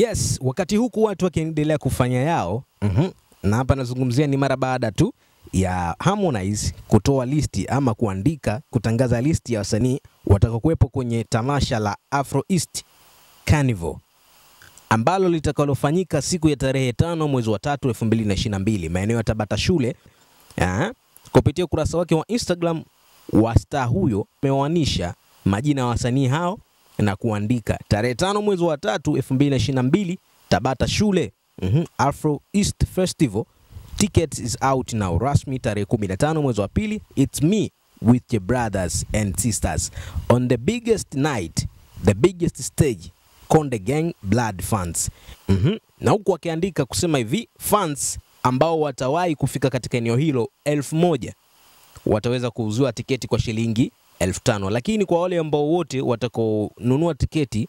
Yes, wakati huku watu wakiendelea kufanya yao mm -hmm. na hapa nazungumzia ni mara baada tu ya Harmonize kutoa listi ama kuandika kutangaza listi ya wasanii watakaokuwepo kwenye tamasha la Afro East Carnival ambalo litakalofanyika siku ya tarehe tano mwezi wa tatu 2022 maeneo ya Tabata shule. Aha. Kupitia ukurasa wake wa Instagram wa star huyo amewaanisha majina ya wasanii hao na kuandika tarehe tano mwezi wa tatu 2022 Tabata shule mm -hmm. Afro East Festival tickets is out now rasmi tarehe 15 mwezi wa pili it's me with your brothers and sisters on the biggest night the biggest stage Konde Gang Blood Fans mm -hmm. na huku wakiandika kusema hivi fans ambao watawahi kufika katika eneo hilo elfu moja wataweza kuuziwa tiketi kwa shilingi elfu tano lakini kwa wale ambao wote watakaonunua tiketi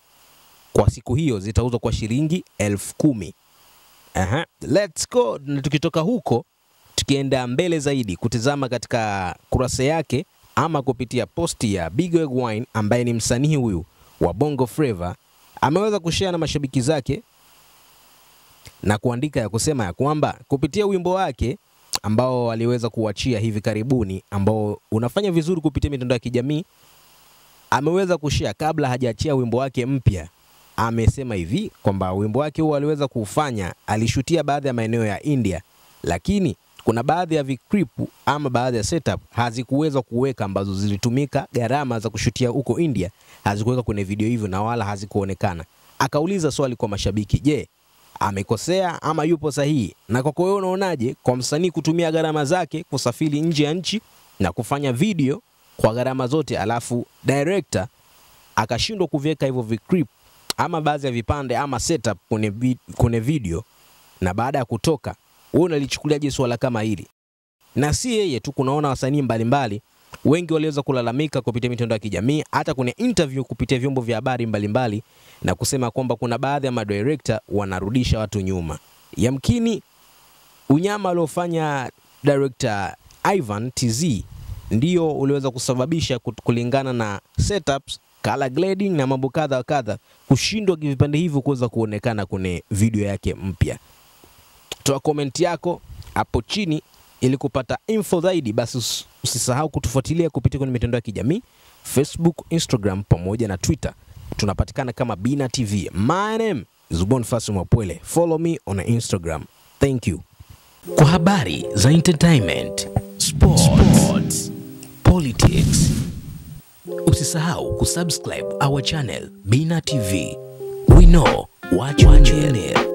kwa siku hiyo zitauzwa kwa shilingi elfu kumi. Aha. Let's go. Na tukitoka huko tukienda mbele zaidi kutizama katika kurasa yake ama kupitia posti ya Big Wig Wine ambaye ni msanii huyu wa Bongo Flava ameweza kushare na mashabiki zake na kuandika ya kusema ya kwamba kupitia wimbo wake ambao aliweza kuachia hivi karibuni ambao unafanya vizuri kupitia mitandao ya kijamii. Ameweza kushare kabla hajaachia wimbo wake mpya. Amesema hivi kwamba wimbo wake huo aliweza kuufanya alishutia baadhi ya maeneo ya India. Lakini kuna baadhi ya vikripu ama baadhi ya setup hazikuweza kuweka ambazo zilitumika gharama za kushutia huko India hazikuweka kwenye video hivyo na wala hazikuonekana. Akauliza swali kwa mashabiki je amekosea ama yupo sahihi? Na kwako wewe unaonaje kwa msanii kutumia gharama zake kusafiri nje ya nchi na kufanya video kwa gharama zote alafu director akashindwa kuviweka hivyo vicrip ama baadhi ya vipande ama setup kwenye, kwenye video na baada ya kutoka wewe unalichukuliaje swala kama hili? Na si yeye tu kunaona wasanii mbalimbali wengi waliweza kulalamika kupitia mitandao ya kijamii hata kwenye interview kupitia vyombo vya habari mbalimbali na kusema kwamba kuna baadhi ya madirekta wanarudisha watu nyuma. Yamkini unyama aliofanya director Ivan TZ ndio uliweza kusababisha kulingana na setups color grading na mambo kadha wa kadha kushindwa vipande hivyo kuweza kuonekana kwenye video yake mpya. Toa komenti yako hapo chini ili kupata info zaidi basi usisahau kutufuatilia kupitia kwenye mitandao ya kijamii facebook instagram pamoja na twitter. Tunapatikana kama bina tv my name is boniface mwapwele follow me on instagram. Thank you. Kwa habari za entertainment sports, sports politics usisahau kusubscribe our channel bina tv we know what you need